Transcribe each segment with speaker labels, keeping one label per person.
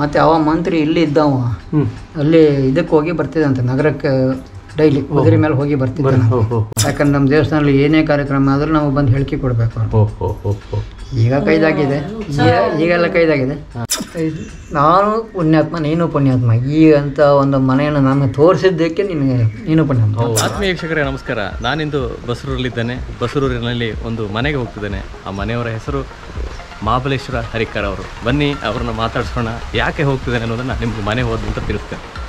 Speaker 1: ಮತ್ತು ಅವ ಮಂತ್ರಿ ಇಲ್ಲಿ ಇದ್ದವ. ಅಲ್ಲಿ ಇದಕ್ಕೆ ಹೋಗಿ ಬರ್ತಿದ್ದಂತೆ ನಗರಕ್ಕೆ ಡೈಲಿ ಕುದುರೆ ಮೇಲೆ ಹೋಗಿ ಬರ್ತಿದ್ದಾನೆ ಯಾಕಂದ್ರೆ ನಮ್ಮ ದೇವಸ್ಥಾನದಲ್ಲಿ ಏನೇ ಕಾರ್ಯಕ್ರಮ ಆದರೂ ನಾವು ಬಂದು ಹೇಳಿಕೆ ಕೊಡಬೇಕು ಈಗ ಕೈದಾಗಿದೆ. ಈಗ ಈಗೆಲ್ಲ ಕೈದಾಗಿದೆ. ನಾನು ಪುಣ್ಯಾತ್ಮ ನೀನು ಪುಣ್ಯಾತ್ಮ. ಈ ಅಂತ ಒಂದು ಮನೆಯನ್ನು ನಾನು ತೋರಿಸಿದ್ದಕ್ಕೆ ನಿನಗೆ ನೀನು ಪುಣ್ಯಾತ್ಮ.
Speaker 2: ಆತ್ಮೀಯ ವೀಕ್ಷಕರೇ ನಮಸ್ಕಾರ. ನಾನಿಂದು ಬಸರೂರಲ್ಲಿದ್ದೇನೆ. ಬಸರೂರಿನಲ್ಲಿ ಒಂದು ಮನೆಗೆ ಹೋಗ್ತಿದ್ದೇನೆ. ಆ ಮನೆಯವರ ಹೆಸರು ಮಹಾಬಲೇಶ್ವರ ಹರಿಕರ್ ಅವರು. ಬನ್ನಿ, ಅವ್ರನ್ನ ಮಾತಾಡ್ಸೋಣ. ಯಾಕೆ ಹೋಗ್ತಿದ್ದಾನೆ ಅನ್ನೋದನ್ನು ನಿಮ್ಗೆ ಮನೆ ಹೋದ ಅಂತ ತಿಳಿಸ್ತೇನೆ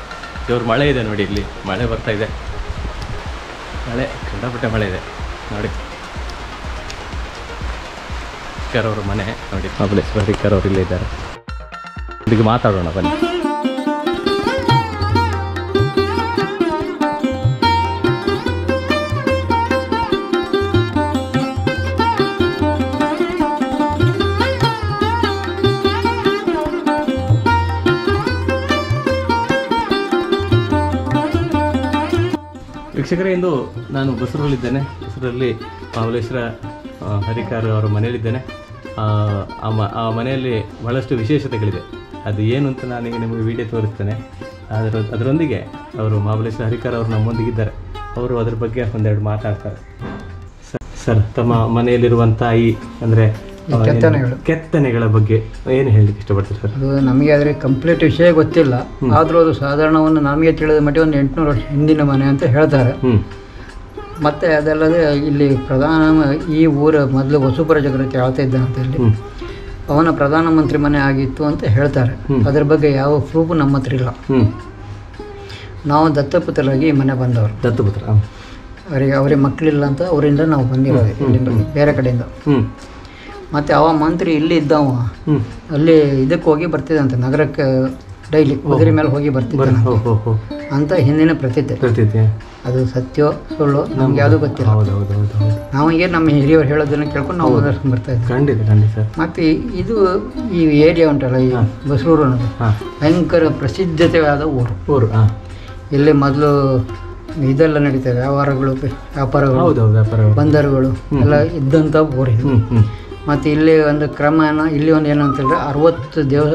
Speaker 2: ಇವ್ರ ಮಳೆ ಇದೆ ನೋಡಿ ಇಲ್ಲಿ. ಮಳೆ ಬರ್ತಾ ಇದೆ. ಮಳೆ, ಕಂಡಪಟ್ಟೆ ಮಳೆ ಇದೆ. ನೋಡಿ. ಹರಿಕರ್ ಅವ್ರ ಮನೆ ನೋಡಿ. ಮಹಾಬಲೇಶ್ವರ ಹರಿಕರ್ ಅವರು ಇಲ್ಲೇ ಇದ್ದಾರೆ. ಇದಕ್ಕೆ ಮಾತಾಡೋಣ ಬನ್ನಿ. ವೀಕ್ಷಕರೇ, ಇಂದು ನಾನು ಬಸರಲ್ಲಿದ್ದೇನೆ ಬಸರಲ್ಲಿ ಮಹಾಬಲೇಶ್ವರ ಹರಿಕಾರ ಅವರ ಮನೆಯಲ್ಲಿದ್ದೇನೆ. ಆ ಮನೆಯಲ್ಲಿ ಬಹಳಷ್ಟು ವಿಶೇಷತೆಗಳಿದೆ. ಅದು ಏನು ಅಂತ ನಾನೀಗ ನಿಮಗೆ ವಿಡಿಯೋ ತೋರಿಸ್ತೇನೆ. ಅದರ ಅದರೊಂದಿಗೆ ಅವರು ಮಹಾಬಲೇಶ್ವರ ಹರಿಕಾರ್ ಅವರು ನಮ್ಮೊಂದಿಗಿದ್ದಾರೆ. ಅವರು ಅದ್ರ ಬಗ್ಗೆ ಒಂದೆರಡು ಮಾತಾಡ್ತಾರೆ. ಸರ್- ಸರ್, ತಮ್ಮ ಮನೆಯಲ್ಲಿರುವಂಥ ಈ, ಅಂದರೆ
Speaker 1: ಕೆತ್ತನೆಗಳು.
Speaker 3: ಕೆತ್ತನೆಗಳ ಬಗ್ಗೆ ಏನು ಹೇಳಲಿಕ್ಕೆ ಇಷ್ಟಪಡ್ತೀರಿ ಸರ್?
Speaker 1: ಅದು ನಮಗೆ ಆದರೆ ಕಂಪ್ಲೀಟ್ ವಿಷಯ ಗೊತ್ತಿಲ್ಲ. ಆದರೂ ಅದು ಸಾಧಾರಣ ಒಂದು ನಮಗೆ ತಿಳಿದ ಮಟ್ಟಿಗೆ ಒಂದು ಎಂಟುನೂರು ವರ್ಷ ಹಿಂದಿನ ಮನೆ ಅಂತ ಹೇಳ್ತಾರೆ. ಮತ್ತೆ ಅದಲ್ಲದೆ ಇಲ್ಲಿ ಪ್ರಧಾನ ಈ ಊರ ಮೊದಲು ವಸುಪುರ ಚಕ್ರವರ್ತಿ ಆಳ್ತಾ ಇದ್ದ ಅಂತ
Speaker 3: ಹೇಳಿ
Speaker 1: ಅವನ ಪ್ರಧಾನಮಂತ್ರಿ ಮನೆ ಆಗಿತ್ತು ಅಂತ ಹೇಳ್ತಾರೆ. ಅದ್ರ ಬಗ್ಗೆ ಯಾವ ಪ್ರೂಫ್ ನಮ್ಮ ಹತ್ರ ಇಲ್ಲ. ನಾವು ದತ್ತಪುತ್ರರಾಗಿ ಈ ಮನೆ ಬಂದವರು.
Speaker 3: ದತ್ತಪುತ್ರ
Speaker 1: ಅವರಿಗೆ ಅವರಿಗೆ ಮಕ್ಕಳಿಲ್ಲ ಅಂತ ಅವರಿಂದ ನಾವು ಬಂದಿರೋದು ಇಲ್ಲಿಂದ ಬೇರೆ ಕಡೆಯಿಂದ. ಮತ್ತು ಅವ ಮಂತ್ರಿ ಇಲ್ಲಿ ಇದ್ದವ. ಅಲ್ಲಿ ಇದಕ್ಕೆ ಹೋಗಿ ಬರ್ತಿದ್ದಂತೆ ನಗರಕ್ಕೆ ಡೈಲಿ ಕುದುರೆ ಮೇಲೆ ಹೋಗಿ ಬರ್ತಿದ್ದಾನೆ ಅಂತ ಹಿಂದಿನ ಪ್ರತೀತಿ. ಅದು ಸತ್ಯೋ ಸುಳ್ಳು ನಮ್ಗೆ ಯಾವುದು ಗೊತ್ತಿಲ್ಲ. ನಾವಿಗೆ ನಮ್ಮ ಹಿರಿಯರು ಹೇಳೋದನ್ನ ಕೇಳ್ಕೊಂಡು ನಾವು ಮುಂದುವರ್ಸ್ಕೊಂಡು ಬರ್ತಾ ಇದ್ವಿ.
Speaker 3: ಖಂಡಿತ
Speaker 1: ಮತ್ತು ಇದು ಈ ಏರಿಯಾ ಉಂಟಲ್ಲ ಈ ಬಸರೂರು ಅನ್ನೋದು. ಭಯಂಕರ ಪ್ರಸಿದ್ಧತೆಯಾದ ಊರು.
Speaker 3: ಊರು
Speaker 1: ಇಲ್ಲಿ ಮೊದಲು ಇದೆಲ್ಲ ನಡೀತವೆ ವ್ಯವಹಾರಗಳು ವ್ಯಾಪಾರಗಳು ಬಂದರುಗಳು ಎಲ್ಲ ಇದ್ದಂಥ ಊರು ಮತ್ತು ಇಲ್ಲಿ ಒಂದು ಕ್ರಮನ ಇಲ್ಲಿ ಒಂದು ಏನಂತ ಹೇಳಿದ್ರೆ ಅರವತ್ತು ದೇವ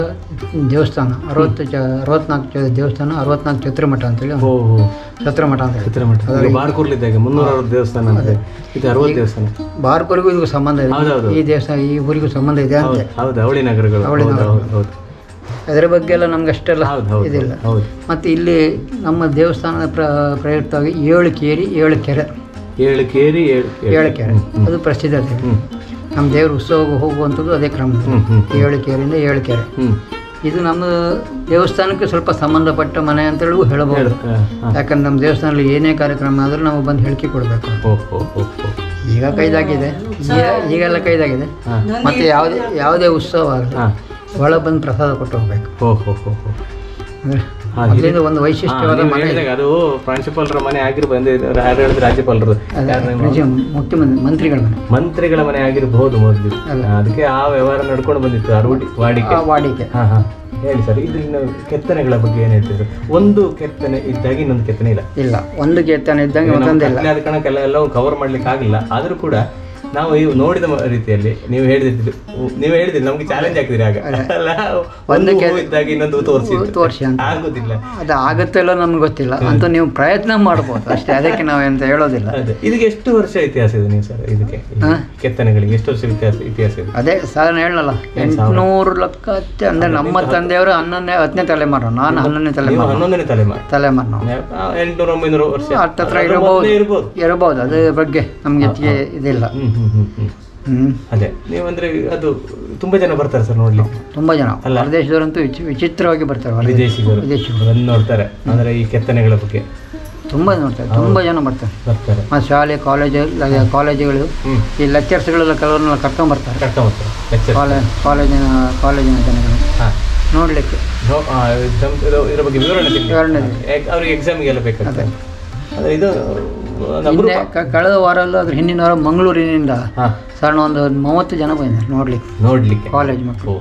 Speaker 1: ದೇವಸ್ಥಾನ ಅರವತ್ತು ಚ ಅರವತ್ನಾಲ್ಕು ಚ ದೇವಸ್ಥಾನ ಅರವತ್ನಾಲ್ಕು ಛತ್ರಮಠ ಅಂತೇಳಿ ಛತ್ರಮಠ ಅಂತ
Speaker 3: ಈಗ ಬಾರ್ಕೂರ್ಲಿದ್ದಾಗ ಮುನ್ನೂರ ಅರವತ್ತು ದೇವಸ್ಥಾನ ಅಂತ ಇದು ಅರವತ್ತು ದೇವಸ್ಥಾನ.
Speaker 1: ಬಾರ್ಕೂರಿಗೂ ಇದಕ್ಕೂ ಸಂಬಂಧ ಇದೆ. ಈ ದೇವಸ್ಥಾನ ಈ ಊರಿಗೂ ಸಂಬಂಧ ಇದೆ ಅಂತ.
Speaker 3: ಹೌದು ಅವಳಿ ನಗರಗಳು. ಅವಳಿ ಹೌದು
Speaker 1: ಅದರ ಬಗ್ಗೆ ಎಲ್ಲ ನಮ್ಗೆ ಅಷ್ಟೆಲ್ಲ ಇದಿಲ್ಲ. ಮತ್ತು ಇಲ್ಲಿ ನಮ್ಮ ದೇವಸ್ಥಾನದ ಪ್ರ ಪ್ರಯುಕ್ತವಾಗಿ ಏಳು ಕೇರಿ ಏಳು ಕೆರೆ.
Speaker 3: ಏಳು ಕೇರಿ ಏಳು
Speaker 1: ಏಳು ಕೆರೆ. ಅದು ಪ್ರಸಿದ್ಧತೆ
Speaker 3: ಹ್ಞೂ
Speaker 1: ನಮ್ಮ ದೇವ್ರ ಉತ್ಸವಕ್ಕೆ ಹೋಗುವಂಥದ್ದು ಅದೇ ಕ್ರಮ. ಏಳು ಕೇರಿಂದ ಏಳು ಕೆರೆ. ಇದು ನಮ್ಮ ದೇವಸ್ಥಾನಕ್ಕೆ ಸ್ವಲ್ಪ ಸಂಬಂಧಪಟ್ಟ ಮನೆ ಅಂತೇಳಿ ಹೇಳಬಹುದು. ಯಾಕಂದ್ರೆ ನಮ್ಮ ದೇವಸ್ಥಾನದಲ್ಲಿ ಏನೇ ಕಾರ್ಯಕ್ರಮ ಆದರೂ ನಾವು ಬಂದು ಹೇಳಿಕೆ ಕೊಡಬೇಕು. ಈಗ ಕೈದಾಗಿದೆ. ಈಗ ಈಗೆಲ್ಲ ಕೈದಾಗಿದೆ. ಮತ್ತೆ ಯಾವುದೇ ಯಾವುದೇ ಉತ್ಸವ ಆಗಲಿ ಒಳಗೆ ಬಂದು ಪ್ರಸಾದ ಕೊಟ್ಟು ಹೋಗ್ಬೇಕು. ಅಂದರೆ ಮೊದಲಿಂದ ಒಂದು ವೈಶಿಷ್ಟ್ಯವಾದ ಮನೆ
Speaker 3: ಹೇಳಿದಾಗ ಅದು ಪ್ರಾಂಶುಪಾಲರ ಮನೆ ಆಗಿರ್ ಬಂದಿದ್ದು ಯಾರು ಹೇಳಿದ್ರೆ ರಾಜ್ಯಪಾಲರು
Speaker 1: ಮುಖ್ಯಮಂತ್ರಿ ಮಂತ್ರಿಗಳ ಮನೆ.
Speaker 3: ಮಂತ್ರಿಗಳ ಮನೆ ಆಗಿರಬಹುದು ಮೊದಲು. ಅದಕ್ಕೆ ಆ ವ್ಯವಹಾರ ನಡ್ಕೊಂಡು ಬಂದಿತ್ತು ಆ ರೂಢಿ ವಾಡಿಕೆ.
Speaker 1: ಆ ವಾಡಿಕೆ.
Speaker 3: ಹಾ ಹಾ. ಹೇಳಿ ಸರ್ ಇದ್ರಿನ ಕೆತ್ತನೆಗಳ ಬಗ್ಗೆ ಏನ್ ಹೇಳ್ತಿದ್ರು ಒಂದು ಕೆತ್ತನೆ ಇದ್ದಾಗ ಇನ್ನೊಂದು ಕೆತ್ತನೆ ಇಲ್ಲ.
Speaker 1: ಇಲ್ಲ ಒಂದು ಕೆತ್ತನೆ ಇದ್ದಂಗೆ ಮತ್ತೊಂದಿಲ್ಲ.
Speaker 3: ಅದ ಕಣಕ್ಕೆಲ್ಲ ಎಲ್ಲವೂ ಕವರ್ ಮಾಡ್ಲಿಕ್ಕೆ ಆಗಿಲ್ಲ ಆದ್ರೂ ಕೂಡ ನಾವು ಈ ನೋಡಿದ ರೀತಿಯಲ್ಲಿ ನೀವು ಹೇಳಿದ್ರು ನೀವು ಹೇಳಿದ್ರಿ ನಮ್ಗೆ ಚಾಲೆಂಜ್ ಆಗ್ತಿದ್ರಿ ಆಗ. ಒಂದು ಇದ್ದಾಗ ಇನ್ನೊಂದು ತೋರಿಸಿ
Speaker 1: ತೋರಿಸಿ ಅಂತ.
Speaker 3: ಆಗುದಿಲ್ಲ.
Speaker 1: ಅದು ಆಗುತ್ತೆ ಇಲ್ಲ ನಮ್ಗೆ ಗೊತ್ತಿಲ್ಲ. ಅಂತ ನೀವು ಪ್ರಯತ್ನ ಮಾಡ್ಬೋದು ಅಷ್ಟೇ ಅದಕ್ಕೆ ನಾವು ಎಂತ ಹೇಳೋದಿಲ್ಲ.
Speaker 3: ಇದಕ್ಕೆ ಎಷ್ಟು ವರ್ಷ ಇತಿಹಾಸ ಇದೆ ನೀವು ಸರ್ ಇದಕ್ಕೆ? ಕೆತ್ತನೆಗಳಿಗೆ ಎಷ್ಟು ವರ್ಷ ಇತಿಹಾಸ ಇತಿಹಾಸ ಇದೆ?
Speaker 1: ಅದೇ ಸರ್ ಹೇಳಲ್ಲ. ಎಂಟುನೂರು ಲಕ್ಕ ಅಂದ್ರೆ ನಮ್ಮ ತಂದೆಯವರು ಹನ್ನೊಂದನೇ ಹತ್ತನೇ ತಲೆಮಾರು. ನಾನು ಹನ್ನೊಂದನೇ ತಲೆಮಾರು.
Speaker 3: ಹನ್ನೊಂದನೇ ತಲೆಮಾರು.
Speaker 1: ತಲೆಮಾರು ನಾವು.
Speaker 3: ಎಂಟುನೂರ ಒಂಬೈನೂರು ವರ್ಷ.
Speaker 1: ಹತ್ತತ್ರ ಇರಬಹುದು. ಇರಬಹುದು. ಅದ್ರ ಬಗ್ಗೆ ನಮ್ಗೆ ಹೆಚ್ಚಿಗೆ ಇದಿಲ್ಲ.
Speaker 3: ಅದೇ. ನೀವಂದ್ರೆ ಅದು ತುಂಬಾ ಜನ ಬರ್ತಾರೆ ಸರ್ ನೋಡ್ಲಿಕ್ಕೆ.
Speaker 1: ತುಂಬಾ ಜನ. ಹೊರದೇಶದವರಂತೂ ವಿಚಿ- ವಿಚಿತ್ರವಾಗಿ ಬರ್ತಾರೆ ಹೊರ
Speaker 3: ವಿದೇಶಿಗರು.
Speaker 1: ವಿದೇಶಿಗಳು
Speaker 3: ಬಂದು ನೋಡ್ತಾರೆ. ಅಂದ್ರೆ ಈ ಕೆತ್ತನೆಗಳ ಬಗ್ಗೆ.
Speaker 1: ತುಂಬಾ ನೋಡ್ತಾರೆ. ತುಂಬಾ ಜನ ಬರ್ತಾರೆ.
Speaker 3: ಬರ್ತಾರೆ.
Speaker 1: ಮತ್ತು ಶಾಲೆ ಕಾಲೇಜು ಕಾಲೇಜುಗಳು
Speaker 3: ಹ್ಮ್.
Speaker 1: ಈ ಲೆಕ್ಚರ್ಸ್ಗಳೆಲ್ಲ ಕೆಲವ್ರನ್ನೆಲ್ಲ ಕರ್ಕೊಂಡ್ ಬರ್ತಾರೆ.
Speaker 3: ಕರ್ಕೊಂಡ್ ಬರ್ತಾರೆ ಲೆಕ್ಚರ್
Speaker 1: ಕಾಲೇಜ್ ಕಾಲೇಜಿನ ಕಾಲೇಜಿನ ಜನಗಳು.
Speaker 3: ಹಾ.
Speaker 1: ನೋಡ್ಲಿಕ್ಕೆ.
Speaker 3: ನೋ- ಆ, ಇದಂ- ಇದು- ಇದ್ರ ಬಗ್ಗೆ ವಿವರಣೆ
Speaker 1: ವಿವರಣೆ
Speaker 3: ಅವ್ರಿಗೆ ಎಕ್ಸಾಮಿಗೆಲ್ಲ ಬೇಕಾಗ್ತದೆ. ಅಂದ್ರೆ ಇದು
Speaker 1: ಕಳೆದ ವಾರ ಅಲ್ಲ ಅದ್ರ ಹಿಂದಿನ ವಾರ ಮಂಗಳೂರಿನಿಂದ ಸಣ್ಣ ಒಂದು ಮೂವತ್ತು ಜನ ಬಂದಿದ್ದಾರೆ ನೋಡ್ಲಿಕ್ಕೆ.
Speaker 3: ನೋಡ್ಲಿಕ್ಕೆ.
Speaker 1: ಕಾಲೇಜ್ ಮಕ್ಕಳು.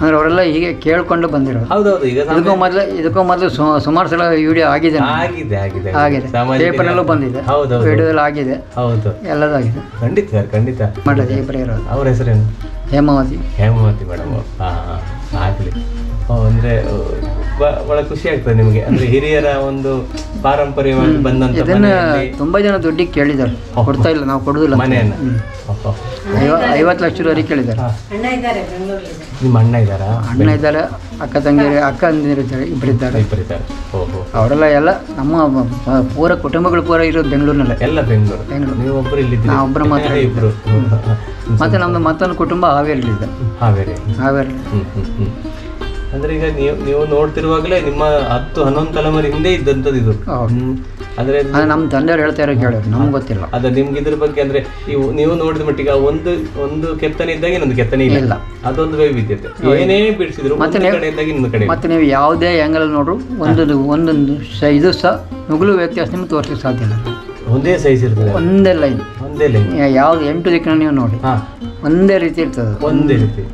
Speaker 1: ಅಂದ್ರೆ ಅವರೆಲ್ಲ ಹೀಗೆ ಕೇಳ್ಕೊಂಡು ಬಂದಿರೋ
Speaker 3: ಹೌದೌದು ಈಗ
Speaker 1: ಇದಕ್ಕೂ ಮೊದಲು ಇದಕ್ಕೂ ಮೊದಲು ಸುಮಾರು ಸಲ ವಿಡಿಯೋ ಆಗಿದೆ.
Speaker 3: ಆಗಿದೆ ಆಗಿದೆ.
Speaker 1: ಆಗಿದೆ.
Speaker 3: ಪೇಪರ್
Speaker 1: ಪೇಪರಲ್ಲೂ ಬಂದಿದೆ.
Speaker 3: ಹೌದು
Speaker 1: ವಿಡಿಯೋದಲ್ಲಿ ಆಗಿದೆ.
Speaker 3: ಹೌದು.
Speaker 1: ಎಲ್ಲದೂ ಆಗಿದೆ.
Speaker 3: ಖಂಡಿತ ಸರ್ ಖಂಡಿತ.
Speaker 1: ಮಾಡಲಿ ಪೇಪರ್ ಇರೋದು
Speaker 3: ಅವ್ರ? ಹೆಸರೇನು?
Speaker 1: ಹೇಮಾವತಿ.
Speaker 3: ಹೇಮಾವತಿ ಮೇಡಮ್ ಆಗ್ಲಿ. ಅಂದ್ರೆ ಬಹಳ ಖುಷಿ ಆಗ್ತದೆ ನಿಮಗೆ. ಅಂದ್ರೆ ಹಿರಿಯರ ಒಂದು ಪಾರಂಪರ್ಯವಾಗಿ ಬಂದಂತ
Speaker 1: ಇದನ್ನ ತುಂಬಾ ಜನ ದುಡ್ಡಿಗೆ ಕೇಳಿದ್ದಾರೆ. ಕೊಡ್ತಾ ಇಲ್ಲ ನಾವು ಕೊಡುದಿಲ್ಲ
Speaker 3: ಮನೆಯನ್ನ.
Speaker 1: ಐವತ್ತು ಲಕ್ಷ ರೂಪಾಯಿ ಕೇಳಿದ್ದಾರೆ.
Speaker 3: ನಿಮ್ಮ ಅಣ್ಣ ಇದ್ದಾರಾ?
Speaker 1: ಅಣ್ಣ ಇದ್ದಾರೆ ಅಕ್ಕ ತಂಗಿಯರು ಅಕ್ಕ ಅಂದಿರು ಇದ್ದಾರೆ ಇಬ್ಬರಿದ್ದಾರೆ.
Speaker 3: ಇಬ್ಬರಿದ್ದಾರೆ. ಓಹೋ.
Speaker 1: ಅವರೆಲ್ಲ ಎಲ್ಲ ನಮ್ಮ ಪೂರ ಕುಟುಂಬಗಳು ಪೂರ ಇರೋದು ಬೆಂಗಳೂರಿನಲ್ಲೇ.
Speaker 3: ಎಲ್ಲ ಬೆಂಗಳೂರು.
Speaker 1: ಬೆಂಗಳೂರು.
Speaker 3: ನೀವು ಒಬ್ಬರು ಇಲ್ಲಿ
Speaker 1: ನಾವು ಒಬ್ರು ಮಾತ್ರ
Speaker 3: ಇಬ್ಬರು
Speaker 1: ಮತ್ತೆ ನಮ್ಮದು ಮತ್ತೊಂದು ಕುಟುಂಬ ಹಾವೇರಿಲಿದೆ.
Speaker 3: ಹಾವೇರಿ.
Speaker 1: ಹಾವೇರಿ.
Speaker 3: ಅಂದ್ರೆ ಈಗ ನೀವು ನೀವು ನೋಡ್ತಿರುವಾಗಲೇ ನಿಮ್ಮ ಹತ್ತು ಹನ್ನೊಂದು ತಲೆಮಾರಿ ಹಿಂದೆ ಇದ್ದಂಥದ್ದು ಇದು.
Speaker 1: ಅಂದ್ರೆ ನಮ್ಮ ತಂದೆಯವ್ರು ಹೇಳ್ತಾ ಇರೋ ಕೇಳಿ ನಮ್ಗೆ ಗೊತ್ತಿಲ್ಲ.
Speaker 3: ಅದ ನಿಮ್ಗೆ ಇದ್ರ ಬಗ್ಗೆ ಅಂದ್ರೆ ನೀವು ನೀವು ನೋಡಿದ ಮಟ್ಟಿಗೆ ಒಂದು ಒಂದು ಕೆತ್ತನೆ ಇದ್ದಾಗ ಇನ್ನೊಂದು ಕೆತ್ತನೆ ಇಲ್ಲ. ಅದೊಂದು ವೈವಿಧ್ಯತೆ ಏನೇ ಬಿಡಿಸಿದ್ರು
Speaker 1: ಮತ್ತೆ
Speaker 3: ಒಂದು ಕಡೆ ಇದ್ದಾಗ ಇನ್ನೊಂದು ಕಡೆ
Speaker 1: ಮತ್ತೆ ನೀವು ಯಾವುದೇ ಆ್ಯಂಗಲ್ ನೋಡ್ರು ಒಂದೊಂದು ಒಂದೊಂದು ಇದು ಸಹ ನುಗ್ಲು ವ್ಯತ್ಯಾಸ ನಿಮ್ಗೆ ತೋರಿಸಕ್ಕೆ ಸಾಧ್ಯ ಇಲ್ಲ.
Speaker 3: ಒಂದೇ ಸೈಜ್ ಇರ್ತದೆ.
Speaker 1: ಒಂದೇ ಲೈನ್
Speaker 3: ಒಂದೇ ಲೈನ್
Speaker 1: ಯಾವ್ದು ಎಂಟು ದಿಕ್ಕಿನ ನೀವು ನೋಡಿ. ಒಂದೇ ರೀತಿ ಇರ್ತದೆ.
Speaker 3: ಒಂದೇ ರೀತಿ.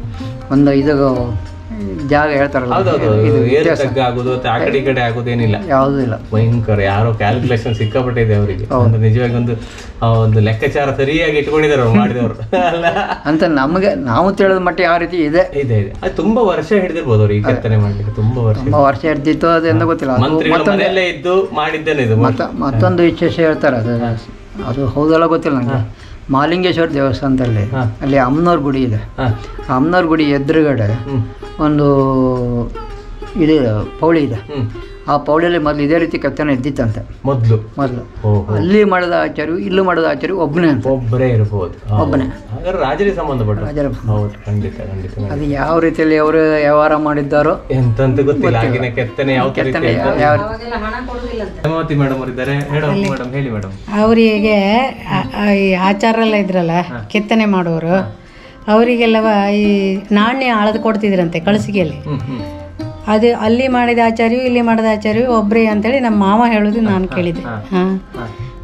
Speaker 1: ಒಂದು ಇದು ಜಾಗ ಹೇಳ್ತಾರಲ್ಲ ಇದು
Speaker 3: ಏರು
Speaker 1: ವ್ಯತ್ಯಾಸ.
Speaker 3: ತಗ್ಗ ಆಗುದು ಆ ಕಡೆ ಈ ಕಡೆ ಆಗುದೇನಿಲ್ಲ
Speaker 1: ಯಾವುದೂ ಇಲ್ಲ.
Speaker 3: ಭಯಂಕರ ಯಾರೋ ಕ್ಯಾಲ್ಕುಲೇಷನ್ ಸಿಕ್ಕಾಪಟ್ಟಿದೆ ಅವರಿಗೆ. ಒಂದು ನಿಜವಾಗಿ ಒಂದು ಒಂದು ಲೆಕ್ಕಾಚಾರ ಸರಿಯಾಗಿ ಇಟ್ಕೊಂಡಿದ್ದಾರೆ ಮಾಡಿದವರು. ಅಲ್ಲ.
Speaker 1: ಅಂತ ನಮಗೆ ನಾವು ತಿಳಿದ ಮಟ್ಟ ಯಾವ ರೀತಿ ಇದೆ.
Speaker 3: ಇದೆ ಇದೆ. ಅದು ತುಂಬಾ ವರ್ಷ ಹಿಡಿದಿರ್ಬೋದು ಅವ್ರು ಈ ಕೆತ್ತನೆ ಮಾಡ್ಲಿಕ್ಕೆ ತುಂಬಾ ವರ್ಷ
Speaker 1: ತುಂಬಾ ವರ್ಷ ಇರ್ತಿತ್ತು ಅದೇನೋ ಗೊತ್ತಿಲ್ಲ. ಅದು
Speaker 3: ಮಂತ್ರಿಗಳ
Speaker 1: ಮತ್ತೊಂದು
Speaker 3: ಮನೆಯಲ್ಲೇ ಇದ್ದು ಮಾಡಿದ್ದೇನೆ ಇದು.
Speaker 1: ಮತ್ತ ಮತ್ತೊಂದು ವಿಶೇಷ ಹೇಳ್ತಾರೆ ಅದು. ಅದು ಹೌದಲ್ಲ ಗೊತ್ತಿಲ್ಲ ನನಗೆ ಮಾಲಿಂಗೇಶ್ವರ ದೇವಸ್ಥಾನದಲ್ಲಿ ಅಲ್ಲಿ ಅಮ್ಮನವ್ರ ಗುಡಿ ಇದೆ. ಅಮ್ನೋರ್ ಗುಡಿ ಎದುರುಗಡೆ ಒಂದು ಇದು ಪೌಳಿ ಇದೆ. ಆ ಪೌಳಿಯಲ್ಲಿ ಮೊದಲು ಇದೇ ರೀತಿ ಕೆತ್ತನೆ ಇದ್ದಿತ್ತಂತೆ
Speaker 3: ಮೊದಲು?
Speaker 1: ಮೊದಲು. ಅಲ್ಲಿ ಮಾಡಿದ ಆಚಾರ್ಯ ಇಲ್ಲೂ ಮಾಡಿದ ಆಚಾರ್ಯ ಒಬ್ಬನೇ ಅಂತ.
Speaker 3: ಒಬ್ಬರೇ ಇರಬಹುದು ಹೌದು.
Speaker 1: ಒಬ್ಬನೇ.
Speaker 3: ಹಾಗಾದ್ರೆ ರಾಜರಿಗೆ ಸಂಬಂಧಪಟ್ಟ
Speaker 1: ರಾಜರ
Speaker 3: ಹೌದು ಖಂಡಿತ ಖಂಡಿತ
Speaker 1: ಅದು ಯಾವ ರೀತಿಯಲ್ಲಿ ಅವರು ವ್ಯವಹಾರ ಮಾಡಿದ್ದಾರೋ
Speaker 3: ಎಂತಂತ ಗೊತ್ತಿಲ್ಲ ಆಗಿನ ಕೆತ್ತನೆ ಯಾವ ರೀತಿ
Speaker 1: ಕೆತ್ತನೆ
Speaker 3: ಹೇಮಾವತಿ ಮೇಡಮ್ ಅವರಿದ್ದಾರೆ ಮೇಡಮ್ ಮೇಡಮ್ ಹೇಳಿ ಮೇಡಮ್
Speaker 4: ಅವರಿಗೆ ಈ ಆಚಾರ ಎಲ್ಲ ಇದ್ರಲ್ಲ ಕೆತ್ತನೆ ಮಾಡೋರು ಅವರಿಗೆಲ್ಲವ ಈ ನಾಣ್ಯ ಅಳದು ಕೊಡ್ತಿದ್ರಂತೆ ಕಳಸಿಗೆಯಲ್ಲಿ. ಅದು ಅಲ್ಲಿ ಮಾಡಿದ ಆಚಾರ್ಯು ಇಲ್ಲಿ ಮಾಡಿದ ಆಚಾರ್ಯು ಒಬ್ಬರೇ ಅಂತೇಳಿ ನಮ್ಮ ಮಾವ ಹೇಳೋದು ನಾನು ಕೇಳಿದೆ. ಹಾಂ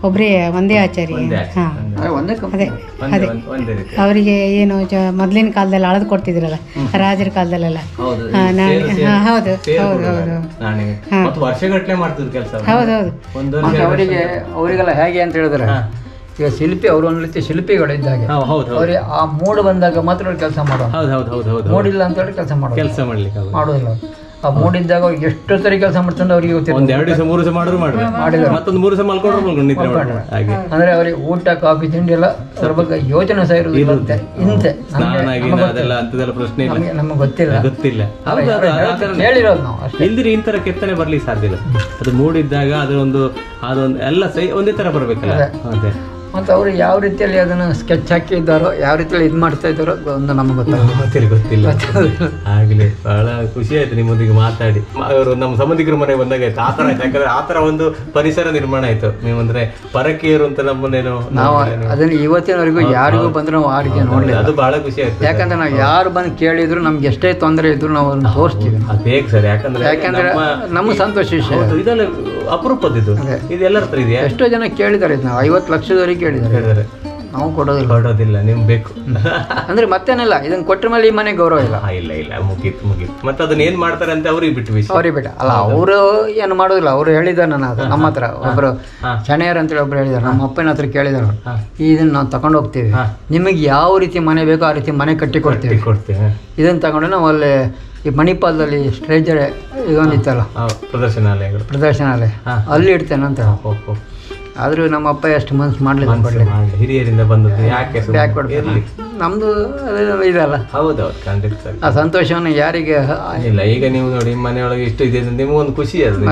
Speaker 4: ಒಬ್ರೇ ಒಂದೇ ಆಚಾರ್ಯ. ಹಾಂ.
Speaker 1: ಅದೇ ಅದೇ
Speaker 3: ಒಂದೇ ಒಂದೇ
Speaker 4: ಅವರಿಗೆ ಏನು ಮೊದಲಿನ ಕಾಲದಲ್ಲಿ ಅಳದು ಕೊಡ್ತಿದ್ರಲ್ಲ ರಾಜರ ಕಾಲದಲ್ಲೆಲ್ಲ.
Speaker 3: ಹೌದು
Speaker 4: ಹಾ, ನಾಣ್ಯ ಹಾ, ಹೌದು ಹೌದು ಹೌದು.
Speaker 3: ವರ್ಷಗಟ್ಟಲೆ ಮಾಡ್ತಿದ್ರು
Speaker 1: ಮತ್ತೆ ಅವರಿಗೆ ಅವರಿಗೆಲ್ಲ ಹೇಗೆ ಅಂತ ಹೇಳಿದ್ರೆ ಈಗ ಶಿಲ್ಪಿ ಅವರು ಒಂದು ರೀತಿ ಶಿಲ್ಪಿಗಳು ಇದ್ದಾಗ
Speaker 3: ಹೌದು ಹೌದು.
Speaker 1: ಅವ್ರಿಗೆ ಆ ಮೂಡ್ ಬಂದಾಗ ಮಾತ್ರ ಅವ್ರು ಕೆಲಸ ಮಾಡೋದು.
Speaker 3: ಹೌದು ಹೌದು ಹೌದು ಹೌದು
Speaker 1: ಮೂಡಿಲ್ಲ ಅಂತ ಹೇಳಿ ಕೆಲಸ ಮಾಡೋದು.
Speaker 3: ಕೆಲಸ ಮಾಡ್ಲಿಕ್ಕೆ.
Speaker 1: ಮಾಡೋದಿಲ್ಲ. ಆ ಮೂಡಿದ್ದಾಗ ಇದ್ದಾಗ ಎಷ್ಟು ಸರಿ ಕೆಲಸ ಮಾಡ್ತಾರೆ ಅವ್ರಿಗೆ ಗೊತ್ತಿಲ್ಲ.
Speaker 3: ಒಂದ್ ಎರಡು ದಿವಸ ಮೂರು ದಿವಸ ಮಾಡಿದ್ರು ಮಾಡ್ಬೇಕು. ಮತ್ತೊಂದು ಮೂರು ದಿವಸ ಮಲ್ಕೊಂಡ್ರು ಮಲ್ಕೊಂಡು ನಿದ್ರೆ ಮಾಡ್ಬೇಕು. ಹಾಗೆ.
Speaker 1: ಅಂದ್ರೆ ಅವರಿಗೆ ಊಟ ಕಾಫಿ ತಿಂಡಿ ಎಲ್ಲ ಅದ್ರ ಬಗ್ಗೆ ಯೋಚನೆ ಸಹ ಇರುವುದಿಲ್ಲ. ಅಂತೆ ಇಂತೆ
Speaker 3: ಅದೆಲ್ಲ ಅಂತದೆಲ್ಲ ಪ್ರಶ್ನೆ ಇಲ್ಲ.
Speaker 1: ನಮಗೆ ಗೊತ್ತಿಲ್ಲ.
Speaker 3: ಗೊತ್ತಿಲ್ಲ.
Speaker 1: ಹೇಳಿರೋದು ನಾವು ಅಷ್ಟೇ.
Speaker 3: ಇಲ್ದಿರಿ ಈ ತರ ಕೆತ್ತನೆ ಬರ್ಲಿಕ್ಕೆ ಸಾಧ್ಯ ಇಲ್ಲ. ಅದು ಮೂಡಿದ್ದಾಗ ಅದೊಂದು ಅದೊಂದು ಎಲ್ಲ ಸೈ ಒಂದೇ ತರ ಬರ್ಬೇಕಲ್ಲ. ಅದೇ.
Speaker 1: ಮತ್ತು ಅವರು ಯಾವ ರೀತಿಯಲ್ಲಿ ಅದನ್ನು ಸ್ಕೆಚ್ ಹಾಕಿದ್ದಾರೋ ಯಾವ ರೀತಿಯಲ್ಲಿ ಇದು ಮಾಡ್ತಾ ಇದ್ದಾರೋ ಒಂದು ನಮಗೆ ಗೊತ್ತಾಗ
Speaker 3: ಗೊತ್ತಿಲ್ಲ ಗೊತ್ತಿಲ್ಲ. ಆಗಲಿ ಬಹಳ ಖುಷಿ ಆಯ್ತು ನಿಮ್ಮೊಂದಿಗೆ ಮಾತಾಡಿ. ಅವರು ನಮ್ಮ ಸಂಬಂಧಿಕರ ಮನೆಗೆ ಬಂದಾಗ ಆಯ್ತು ಥರ ಆಯ್ತು. ಯಾಕಂದ್ರೆ ಥರ ಒಂದು ಪರಿಸರ ನಿರ್ಮಾಣ ಆಯ್ತು. ಅಂದರೆ ಪರಕೀಯರು ಅಂತ ನಮ್ಮನ್ನೇನು
Speaker 1: ನಾವು ಅದನ್ನು ಇವತ್ತಿನವರೆಗೂ ಯಾರಿಗೂ ಬಂದ್ರೆ ನಾವು ಆಡಿಗೆ ನೋಡಲಿ
Speaker 3: ಅದು ಬಹಳ ಖುಷಿ ಆಯ್ತು
Speaker 1: ಯಾಕಂದ್ರೆ ನಾವು ಯಾರು ಬಂದು ಕೇಳಿದ್ರು ನಮ್ಗೆ ಎಷ್ಟೇ ತೊಂದರೆ ಇದ್ರು ನಾವು ಅದನ್ನು ತೋರಿಸ್ತೀವಿ.
Speaker 3: ಅದು ಬೇಕು ಸರ್? ಯಾಕಂದ್ರೆ
Speaker 1: ಯಾಕಂದ್ರೆ
Speaker 3: ನಮ್ಮ-
Speaker 1: ಸಂತೋಷ ವಿಷಯ.
Speaker 3: ಇದೆಲ್ಲ ಅಪರೂಪದ್ದು ಇದು. ಎಲ್ಲರ ಹತ್ರ ಇದೆಯಾ?
Speaker 1: ಎಷ್ಟೋ ಜನ ಕೇಳಿದ್ದಾರೆ ಇದನ್ನ. ಐವತ್ತು ಲಕ್ಷದವರೆಗೆ ಕೇಳಿದ್ದಾರೆ.
Speaker 3: ಹೇಳಿದ್ದಾರೆ
Speaker 1: ನಾವು ಕೊಡೋದಿಲ್ಲ.
Speaker 3: ಕೊಡೋದಿಲ್ಲ ನಿಮ್ಗೆ ಬೇಕು.
Speaker 1: ಅಂದ್ರೆ ಮತ್ತೇನಿಲ್ಲ ಇದನ್ನ ಕೊಟ್ಟ ಮೇಲೆ ಈ ಮನೆ ಗೌರವ ಇಲ್ಲ.
Speaker 3: ಇಲ್ಲ ಇಲ್ಲ ಮುಗೀತು ಮುಗೀತು. ಮತ್ತೆ ಅದನ್ನ ಏನ್ ಮಾಡ್ತಾರೆ ಅಂತ ಅವ್ರಿಗೆ ಬಿಟ್ಟು ವಿಷಯ
Speaker 1: ಅವ್ರಿಗೆ ಅಲ್ಲ ಅವರು ಏನು ಮಾಡೋದಿಲ್ಲ ಅವರು ಹೇಳಿದ್ದಾರೆ ನನ್ನ ಹತ್ರ ನಮ್ಮ ಹತ್ರ. ಒಬ್ರು ಶನಿಯರ್ ಅಂತೇಳಿ ಒಬ್ರು ಹೇಳಿದಾರೆ ನಮ್ಮ ಅಪ್ಪನ ಹತ್ರ ಕೇಳಿದಾರೆ. ಇದನ್ನ ನಾವು ತಗೊಂಡು ಹೋಗ್ತೀವಿ. ನಿಮಗೆ ಯಾವ ರೀತಿ ಮನೆ ಬೇಕೋ ಆ ರೀತಿ ಮನೆ ಕಟ್ಟಿ ಕೊಡ್ತೀವಿ
Speaker 3: ಕೊಡ್ತೀವಿ
Speaker 1: ಇದನ್ನ ತಗೊಂಡು ನಾವು ಅಲ್ಲಿ ಈ ಮಣಿಪಾಲದಲ್ಲಿ ಸ್ಟ್ರೇಜರ್ ಇದೊಂದಿತ್ತಲ್ಲ
Speaker 3: ಹೌದು ಪ್ರದರ್ಶನಾಲಯಗಳು.
Speaker 1: ಪ್ರದರ್ಶನಾಲಯ. ಅಲ್ಲಿ ಇಡ್ತೇನೆ ಅಂತ. ಆದರೂ ನಮ್ಮ ಅಪ್ಪ ಎಷ್ಟು ಮನ್ಸು ಮಾಡ್ಲಿಲ್ಲ ಕೊಡ್ಲಿ.
Speaker 3: ಹಿರಿಯರಿಂದ ಬಂದದ್ದು ಯಾಕೆ?
Speaker 1: ಯಾಕೆ ಕೊಡ್ಬೇಕು. ಅದು ಇದಲ್ಲ.
Speaker 3: ಹೌದೌದು ಖಂಡಿತ
Speaker 1: ಆ ಸಂತೋಷವನ್ನು ಯಾರಿಗೆ
Speaker 3: ಇಲ್ಲ ಈಗ ನೀವು ನೋಡಿ ಮನೆಯೊಳಗೆ ಇಷ್ಟು ಇದೆ ನಿಮಗೊಂದು ಖುಷಿ ಅದು.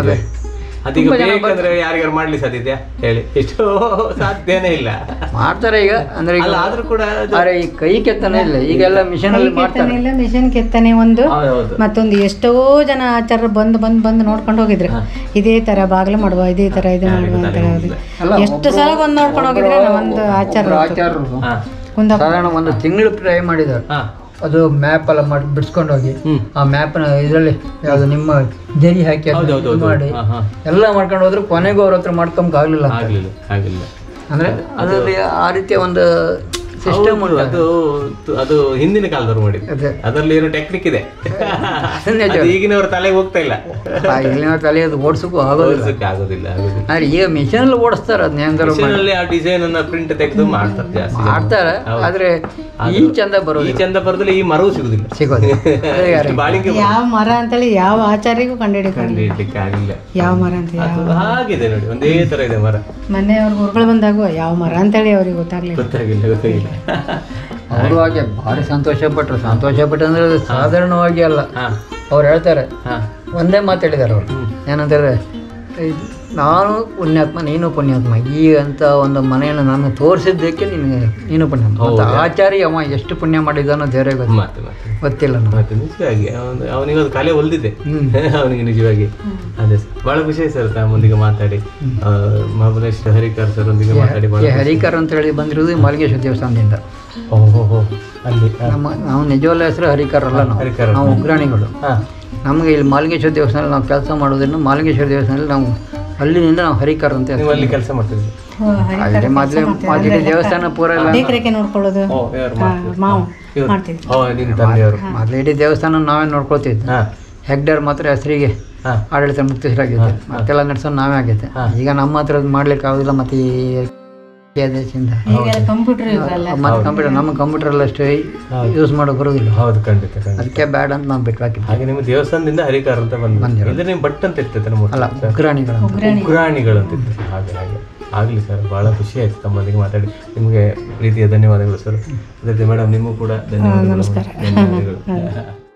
Speaker 3: ಅದೀಗ ಬೇಕಂದ್ರೆ ಯಾರಿಗಾರು ಮಾಡ್ಲಿ ಸಾಧ್ಯತೆ ಹೇಳಿ. ಎಷ್ಟು ಸಾಧ್ಯನೇ ಇಲ್ಲ.
Speaker 1: ಮಾಡ್ತಾರೆ ಈಗ ಅಂದ್ರೆ
Speaker 3: ಅಲ್ಲ ಆದ್ರೂ ಕೂಡ
Speaker 1: ಅರೆ ಈ ಕೈ ಕೆತ್ತನೆ ಇಲ್ಲ. ಈಗೆಲ್ಲ ಮಿಷನ್ ಅಲ್ಲಿ ಮಾಡ್ತಾರೆ
Speaker 4: ಕೆತ್ತನೆ ಇಲ್ಲ ಮಿಷನ್ ಕೆತ್ತನೆ ಒಂದು. ಮತ್ತೊಂದು ಎಷ್ಟೋ ಜನ ಆಚಾರ ಬಂದು ಬಂದು ಬಂದು ನೋಡ್ಕೊಂಡು ಹೋಗಿದ್ರು. ಇದೇ ತರ ಬಾಗ್ಲು ಮಾಡುವ ಇದೇ ತರ ಇದು ಮಾಡುವ ಅಂತ ಎಷ್ಟು ಸಲ ಬಂದು ನೋಡ್ಕೊಂಡು ಹೋಗಿದ್ರೆ ಒಂದು ಆಚಾರ
Speaker 1: ಆಚಾರ್ಯರು ಸಾಧಾರಣ ಒಂದು ತಿಂಗಳು ಟ್ರೈ ಮಾಡಿದ್ದಾರೆ.
Speaker 3: ಹಾ.
Speaker 1: ಅದು ಮ್ಯಾಪ್ ಎಲ್ಲ ಮಾಡಿ ಬಿಡಿಸ್ಕೊಂಡು ಹೋಗಿ. ಆ ಮ್ಯಾಪ್ನ ಇದರಲ್ಲಿ ಯಾವುದು ನಿಮ್ಮ ಜರಿ ಹಾಕಿ ಮಾಡಿ. ಎಲ್ಲ ಮಾಡ್ಕೊಂಡು ಹೋದ್ರು ಕೊನೆಗೂ ಅವ್ರ ಹತ್ರ ಮಾಡ್ಕೊಂಬ ಆಗ್ಲಿಲ್ಲ
Speaker 3: ಆಗ್ಲಿಲ್ಲ ಆಗ್ಲಿಲ್ಲ.
Speaker 1: ಅಂದ್ರೆ ಅದರಲ್ಲಿ ಆ ರೀತಿಯ ಒಂದು ಸಿಸ್ಟಮ್
Speaker 3: ಉಂಟು ಅದು ಅದು ಹಿಂದಿನ ಕಾಲದವ್ರು ಮಾಡಿದ್ದು.
Speaker 1: ಅದೇ.
Speaker 3: ಅದರಲ್ಲಿ ಏನೋ ಟೆಕ್ನಿಕ್ ಇದೆ. ಈಗಿನವ್ರ ತಲೆಗೆ ಹೋಗ್ತಾ ಇಲ್ಲ.
Speaker 1: ಆ ಇಲ್ಲಿನ ತಲೆ ಅದು ಓಡಿಸೋಕ್ಕೂ ಆಗೋದಿಲ್ಲ.
Speaker 3: ಓಡಿಸಕ್ಕೆ ಆಗೋದಿಲ್ಲ
Speaker 1: ಆದ್ರೆ ಈಗ ಮಿಷನ್ ಅಲ್ಲಿ ಓಡಿಸ್ತಾರ ಅದ್ನ ಮಾಡಿ.
Speaker 3: ಮಿಷನಲ್ಲಿ ಆ ಡಿಸೈನ್ ಅನ್ನ ಪ್ರಿಂಟ್ ತೆಗೆದು ಮಾಡ್ತಾರೆ ಜಾಸ್ತಿ.
Speaker 1: ಮಾಡ್ತಾರೆ ಆದ್ರೆ ಈ ಚಂದ
Speaker 3: ಈ ಚಂದ ಬರೋದಿಲ್ಲ ಈ ಮರವು ಸಿಗುದಿಲ್ಲ.
Speaker 1: ಸಿಗೋದಿಲ್ಲ.
Speaker 3: ಬಾಳಿಕೆ
Speaker 4: ಯಾವ ಮರ ಅಂತೇಳಿ ಯಾವ ಆಚಾರಿಗೂ ಕಂಡುಹಿಡಿಕೊಂಡು
Speaker 3: ಕಂಡು ಇಡ್ಲಿಕ್ಕೆ ಆಗಿಲ್ಲ.
Speaker 4: ಯಾವ ಮರ ಅಂತ
Speaker 3: ಹಾಗಿದೆ ನೋಡಿ ಒಂದೇ ತರ ಇದೆ ಮರ.
Speaker 4: ಮೊನ್ನೆ ಅವ್ರ ಗುರುಗಳು ಬಂದಾಗ ಯಾವ ಮರ ಅಂತೇಳಿ ಅವ್ರಿಗೆ ಗೊತ್ತಾಗ್ಲಿಲ್ಲ.
Speaker 3: ಗೊತ್ತಾಗಿಲ್ಲ ಗೊತ್ತಾಗಿಲ್ಲ.
Speaker 1: ಅವರು ಹಾಗೆ ಭಾರಿ ಸಂತೋಷ ಪಟ್ರು ಸಂತೋಷ ಪಟ್ಟು ಅಂದ್ರೆ ಅದು ಸಾಧಾರಣವಾಗಿ ಅಲ್ಲ. ಅವ್ರು ಹೇಳ್ತಾರೆ ಒಂದೇ ಮಾತು ಹೇಳಿದ್ದಾರೆ ಅವರು. ಏನಂತಾರೆ ಇದ್- ನಾನು ಪುಣ್ಯಾತ್ಮ ನೀನು ಪುಣ್ಯಾತ್ಮ. ಈ ಅಂತ ಒಂದು ಮನೆಯನ್ನು ನಾನು ತೋರಿಸಿದ್ದಕ್ಕೆ ನಿನಗೆ ನೀನು ಪುಣ್ಯಾತ್ಮ. ಆಚಾರಿ ಅವ ಎಷ್ಟು ಪುಣ್ಯ ಮಾಡಿದ್ದಾನೋ ದೇವರೇ ಗೊತ್ತಿಲ್ಲ ನಮ್ಗೆ
Speaker 3: ಮತ್ತೆ ನಿಜವಾಗಿ ಅವನು ಅವನಿಗೆ ಅದು ಕಲೆ ಒಲ್ದಿದೆ ಅವನಿಗೆ ನಿಜವಾಗಿ. ಅದೇ ಸರ್. ಬಹಳ ಖುಷಿ ಸರ್ ತಮ್ಮೊಂದಿಗೆ ಮಾತಾಡಿ. ಮಹಾಬಲೇಶ್ ಮಹಾಬಲೇಶ್ವರ ಹರಿಕರ್ ಸರ್ ಒಂದಿಗೆ ಮಾತಾಡಿ
Speaker 1: ಹರಿಕರ್ ಅಂತ ಹೇಳಿ ಬಂದಿರೋದು ಮಾಲಿಂಗೇಶ್ವರ ದೇವಸ್ಥಾನದಿಂದ.
Speaker 3: ಓಹೋ ಹೋ ಅಲ್ಲಿ
Speaker 1: ನಮ್ಮ ನಾವು ನಿಜವಲ್ಲ ಹೆಸರು ಹರಿಕರ್ ಅಲ್ಲ ನಾವು.
Speaker 3: ಹರಿಕರ್
Speaker 1: ನಾವು ಉಗ್ರಾಣಿಗಳು.
Speaker 3: ಹಾ.
Speaker 1: ನಮಗೆ ಇಲ್ಲಿ ಮಾಲಿಂಗೇಶ್ವರ ದೇವಸ್ಥಾನದಲ್ಲಿ ನಾವು ಕೆಲಸ ಮಾಡೋದ್ರಿಂದ ಮಾಲಿಂಗೇಶ್ವರ ದೇವಸ್ಥಾನದಲ್ಲಿ ನಾವು ಅಲ್ಲಿನಿಂದ ನಾವು ಹರಿಕರ್ ಅಂತ
Speaker 3: ನೀವು ಅಲ್ಲಿ ಕೆಲಸ ಮಾಡ್ತೀವಿ.
Speaker 1: ಅಲ್ಲಿ ಮೊದಲೇ ಮೊದಲೇ ದೇವಸ್ಥಾನ ಪೂರ ಎಲ್ಲ
Speaker 4: ನೋಡ್ಕೊಳ್ಳೋದು.
Speaker 1: ಮೊದಲೇ ಇಡೀ ದೇವಸ್ಥಾನ ನಾವೇ ನೋಡ್ಕೊಳ್ತಿದ್ವಿ. ಹೆಗ್ಡರ್ ಮಾತ್ರ ಹೆಸರಿಗೆ ಆಡಳಿತ ಮುಕ್ತರಾಗಿದ್ದೆ ಮತ್ತೆಲ್ಲ ನಡೆಸೋದು ನಾವೇ ಆಗೈತೆ ಈಗ ನಮ್ಮ ಹತ್ರ ಅದು ಮಾಡ್ಲಿಕ್ಕೆ ಆಗೋದಿಲ್ಲ ಮತ್ತೆ ಈ ಮತ್ತೆ ಕಂಪ್ಯೂಟರ್ ನಮ್ಮ ಕಂಪ್ಯೂಟರ್ ಎಲ್ಲ ಅಷ್ಟು ಯೂಸ್ ಮಾಡೋಕೆ ಬರೋದಿಲ್ಲ
Speaker 3: ಹೌದು ಖಂಡಿತ
Speaker 1: ಅದಕ್ಕೆ ಬೇಡ ಅಂತ ನಾವು ಬಿಟ್ಟು ಹಾಕಿದ್ವಿ
Speaker 3: ಹಾಗೆ ನಿಮ್ಮ ದೇವಸ್ಥಾನದಿಂದ ಹರಿಕಾರ ಅಂತ ಬಂದು ಇದ್ರೆ ನೀವು ಬಟ್ ಅಂತ ಇರ್ತೈತೆ ನಮ್ಮ
Speaker 1: ಅಲ್ಲ ಉಗ್ರಾಣಿಗಳು
Speaker 3: ಉಗ್ರಾಣಿಗಳು. ಅಂತ ಇರ್ತದೆ ಹಾಗೆ ಹಾಗೆ. ಆಗಲಿ ಸರ್ ಬಹಳ ಖುಷಿ ಆಯ್ತು ತಮ್ಮೊಂದಿಗೆ ಮಾತಾಡಿ. ನಿಮಗೆ ಪ್ರೀತಿಯ ಧನ್ಯವಾದಗಳು ಸರ್. ಅದೇ ಮೇಡಮ್ ನಿಮಗೂ ಕೂಡ ಧನ್ಯವಾದಗಳು. ಧನ್ಯವಾದಗಳು.